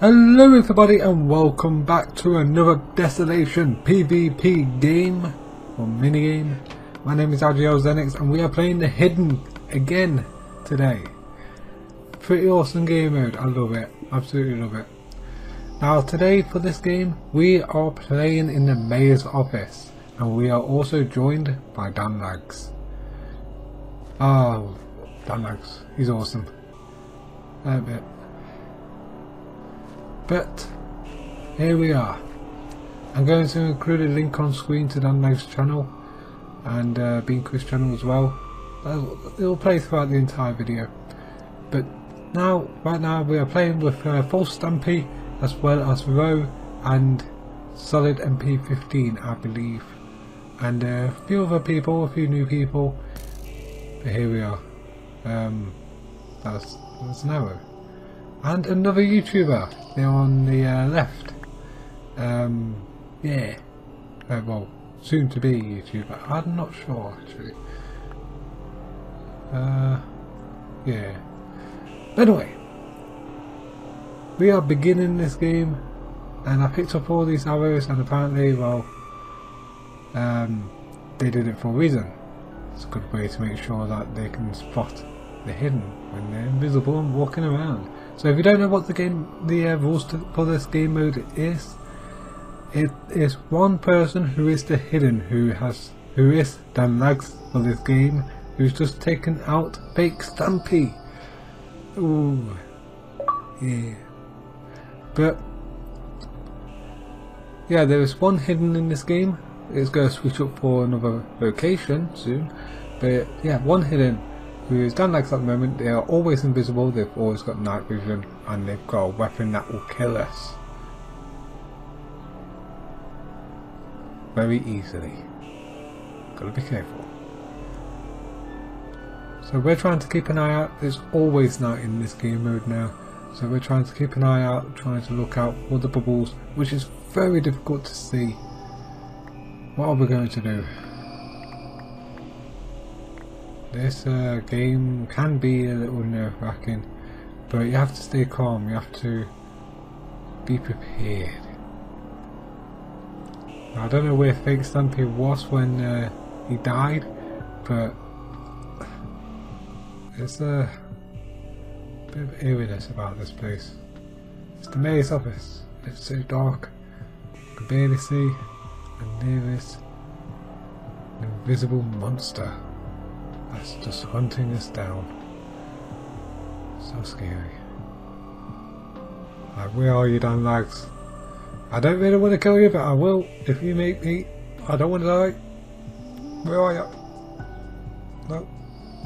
Hello everybody and welcome back to another Desolation PvP game or mini game. My name is IGL Xenix and we are playing the Hidden again today. Pretty awesome game mode, I love it, absolutely love it. Now today for this game we are playing in the Mayor's office and we are also joined by Dan Lags. Oh, Dan Lags, he's awesome. Love bit. But here we are. I'm going to include a link on screen to Dan Knife's channel and uh, Chris channel as well. It'll play throughout the entire video. But now, right now, we are playing with uh, False Stampy as well as Row and Solid MP15, I believe, and uh, a few other people, a few new people. Here we are. Um, that's that's an arrow and another YouTuber there on the uh, left. Um, yeah, uh, well, soon to be YouTuber. I'm not sure actually. Uh, yeah. Anyway, we are beginning this game, and I picked up all these arrows, and apparently, well, um, they did it for a reason. It's a good way to make sure that they can spot the hidden when they're invisible and walking around. So if you don't know what the game, the uh, rules for this game mode is, it is one person who is the hidden, who has, who is Dan Lags for this game, who's just taken out Fake Stampy. Ooh, yeah. But yeah, there is one hidden in this game. It's going to switch up for another location soon. But yeah, one hidden who is Dan Lags at the moment, they are always invisible, they've always got night vision, and they've got a weapon that will kill us. Very easily. Gotta be careful. So we're trying to keep an eye out, there's always night in this game mode now. So we're trying to keep an eye out, trying to look out for the bubbles, which is very difficult to see. What are we going to do? This uh, game can be a little nerve wracking, but you have to stay calm, you have to be prepared. I don't know where Fake Stampy was when uh, he died, but there's a bit of eeriness about this place. It's the mayor's office, it's so dark, I can barely see, and there is an invisible monster that's just hunting us down. So scary. Like, where are you, Dan Lags? I don't really want to kill you, but I will if you make me. I don't want to die. Where are you? No.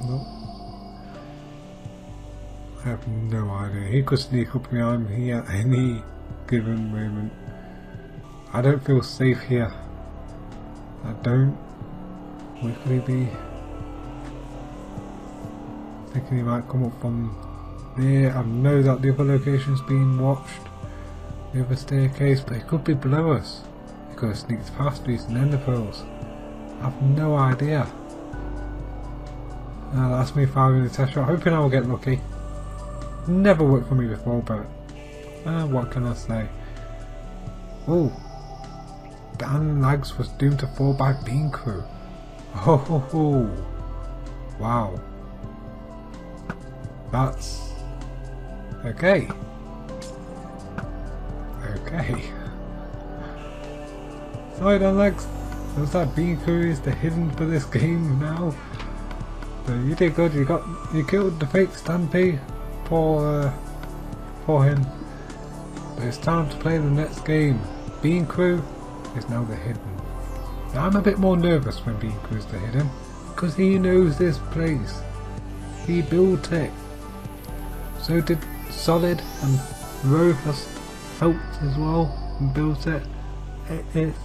No. I have no idea. He could sneak up behind me at any given moment. I don't feel safe here. I don't. Where could be? Thinking he might come up from there. I know that the other location's being watched. The other staircase, but he could be below us. He could have sneaked past these and ender pearls. I've no idea. Uh, that's me firing the test shot, hoping I will get lucky. Never worked for me before, but uh, what can I say? Oh, Dan Lags was doomed to fall by Bean Crew. Oh, ho, ho. wow. That's okay. Okay. Sorry, Dan Lags. Looks like Biku is the hidden for this game now. So you did good. You got you killed the fake Stampy for uh, for him. But it's time to play the next game. Bean Crew is now the hidden. Now I'm a bit more nervous when Crew is the hidden because he knows this place. He built it. So did Solid and has helped as well and built it. it it's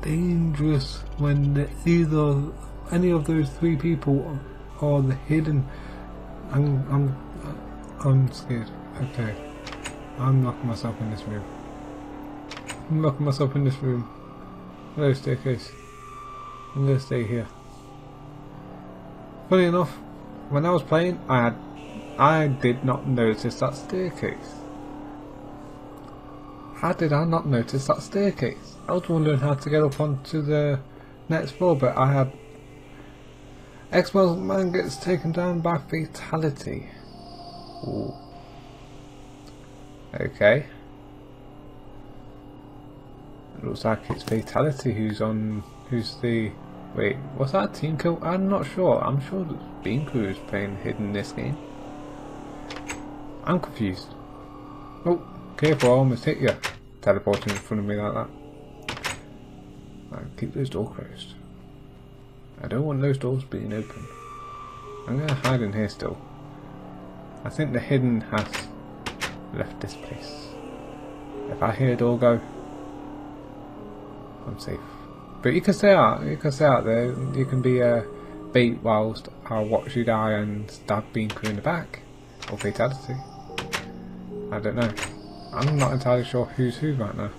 dangerous when the, either any of those three people are the hidden. I'm I'm I'm scared. Okay, I'm locking myself in this room. Locking myself in this room. Hello, staircase. I'm gonna stay here. funny enough, when I was playing, I had, I did not notice that staircase. How did I not notice that staircase? I was wondering how to get up onto the next floor, but I had Xbox man gets taken down by fatality. Ooh. Okay. Looks like it's fatality who's on who's the wait, was that team kill? I'm not sure. I'm sure that Bean Crew is playing hidden this game. I'm confused. Oh, careful, I almost hit you. Teleporting in front of me like that. Right, keep those doors closed. I don't want those doors being open. I'm gonna hide in here still. I think the hidden has left this place. If I hear a door go, I'm safe. But you can stay out, you can stay out there, you can be a bait whilst I watch you die and stab Bean Crew in the back. Or fatality. I don't know. I'm not entirely sure who's who right now.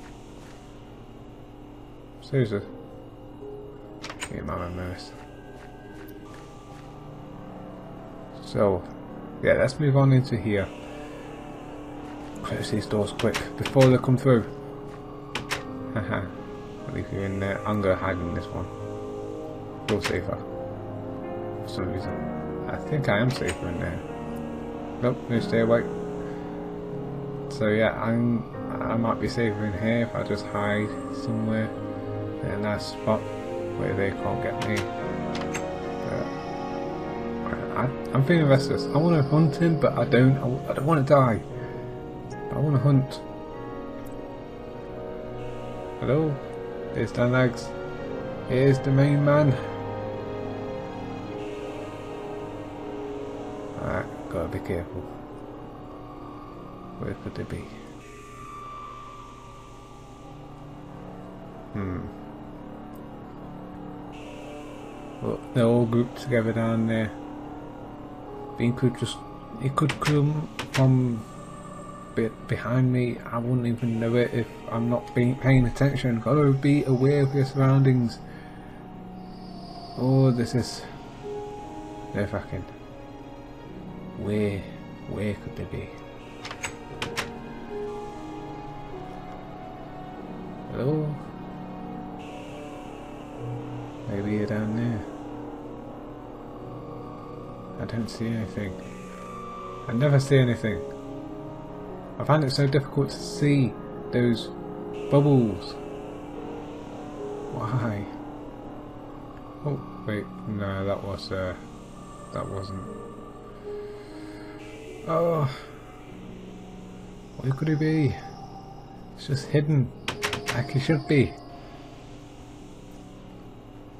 Seriously. Yeah, Mama Moose. So, yeah, let's move on into here. Close these doors quick before they come through. Haha. Least you're in there. I'm gonna hide in this one. Feel safer. For some reason. I think I am safer in there. Nope, no stay away. So yeah, I'm I might be safer in here if I just hide somewhere in a nice spot where they can't get me. But I, I'm feeling restless. I want to hunt him, but I don't. I, I don't want to die. I want to hunt. Hello, there's Legs. Here's the main man. Alright, gotta be careful. Where could they be? Hmm. Well, they're all grouped together down there. Bean could just, it could come from bit behind me. I wouldn't even know it if I'm not being paying attention. Gotta be aware of your surroundings. Oh, this is no fucking. Where, where could they be? Hello? Maybe you're down there. I don't see anything. I never see anything. I find it so difficult to see those bubbles. Why? Oh, wait, no, that was, uh, that wasn't. Oh, where could it be? It's just hidden, like it should be.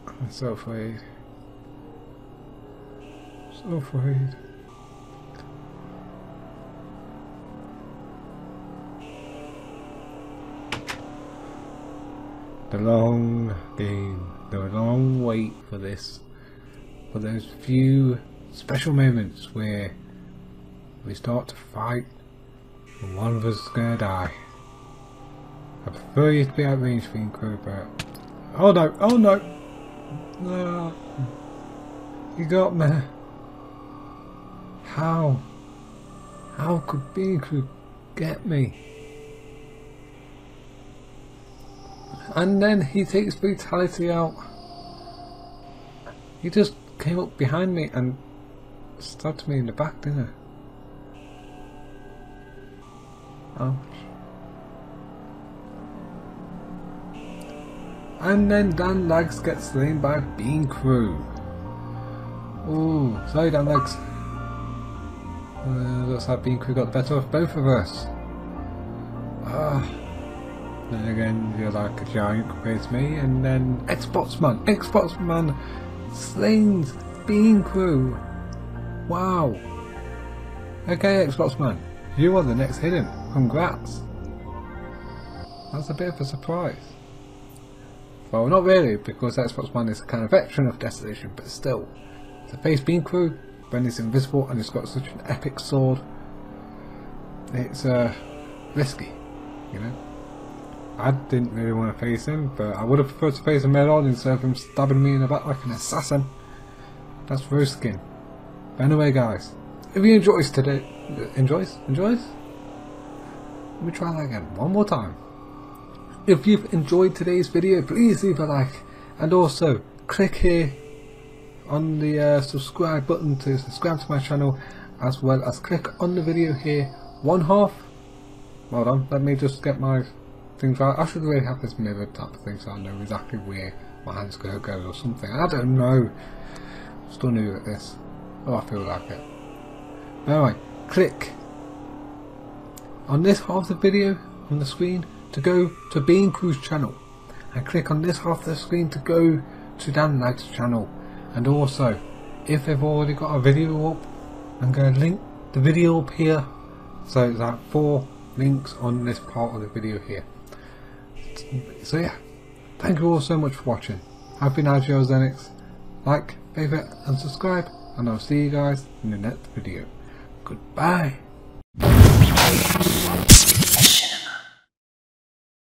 I'm so afraid. So afraid. The long game, the long wait for this, for those few special moments where we start to fight and one of us is gonna die. I prefer you to be out range for crew, but oh no, oh no, no, you got me. How? How could Crew get me? And then he takes brutality out. He just came up behind me and stabbed me in the back, didn't he? Ouch. And then Dan Lags gets slain by Bean Crew. Ooh, sorry Dan Lags. Uh, looks like Bean Crew got the better of both of us. Ah. Then again, you're like a giant compared to me. And then Xbox Man, Xbox Man slains Bean Crew. Wow. Okay, Xbox Man, you are the next hidden. Congrats. That's a bit of a surprise. Well, not really, because Xbox Man is a kind of veteran of Desolation, but still. To face Bean Crew, when it's invisible and it's got such an epic sword, it's uh, risky, you know. I didn't really want to face him, but I would have preferred to face him head on instead of him stabbing me in the back like an assassin. That's skin. But anyway, guys, if you enjoys today, enjoys, enjoys. Let me try that again one more time. If you've enjoyed today's video, please leave a like, and also click here on the uh, subscribe button to subscribe to my channel, as well as click on the video here. One half. Hold on, let me just get my things. I should really have this mirror type of thing so I know exactly where my hand's gonna go or something. I don't know. Still new at this. Oh, I feel like it. Anyway, click on this half of the video on the screen to go to Bean Crew's channel and click on this half of the screen to go to Dan Knight's channel and also if they've already got a video up I'm going to link the video up here so like four links on this part of the video here so yeah, thank you all so much for watching. I've been Agio Like, favourite and subscribe and I'll see you guys in the next video. Goodbye.